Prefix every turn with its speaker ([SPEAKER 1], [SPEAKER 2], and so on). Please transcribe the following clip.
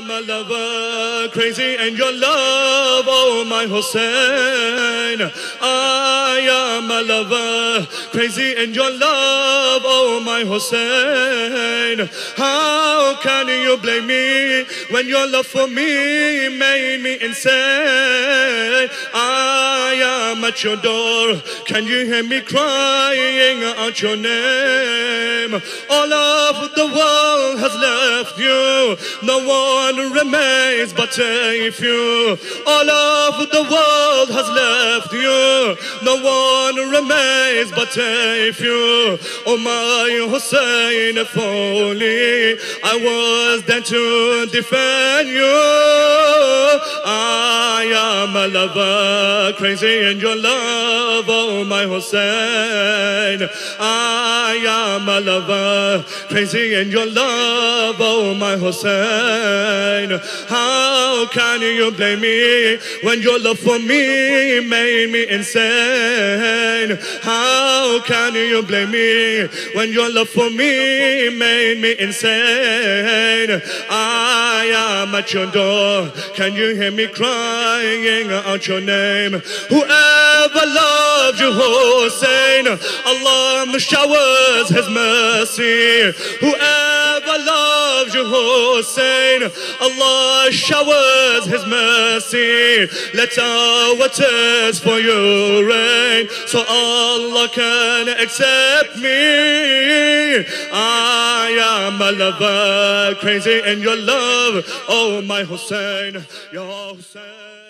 [SPEAKER 1] am a lover, crazy in your love, oh my Hussein. I am a lover, crazy in your love, oh my Hussein. How can you blame me when your love for me made me insane? Am at your door, can you hear me crying out your name? All of the world has left you, no one remains but a few. All of the world has left you, no one remains but a few. Oh my Hussein, if only I was there to defend you. I am a lover, crazy in your love, oh my Hussein. I am a lover, crazy in your love, oh my Hussein. How can you blame me when your love for me made me insane? How can you blame me when your love for me made me insane? I am at your door. Can you hear me crying out your name? Whoever loves you, Hussein, Allah showers His mercy. Whoever loves you, Hussein, Allah showers His mercy. Let our tears for you rain, so Allah can accept me. I am a lover, crazy in your love. Oh, my Hussein, your Hussein.